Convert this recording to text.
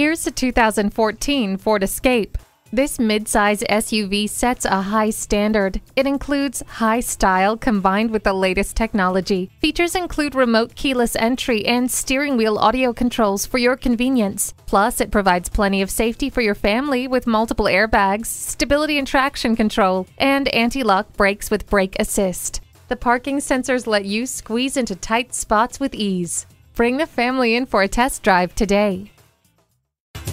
Here's the 2014 Ford Escape. This midsize SUV sets a high standard. It includes high style combined with the latest technology. Features include remote keyless entry and steering wheel audio controls for your convenience. Plus, it provides plenty of safety for your family with multiple airbags, stability and traction control, and anti lock brakes with brake assist. The parking sensors let you squeeze into tight spots with ease. Bring the family in for a test drive today.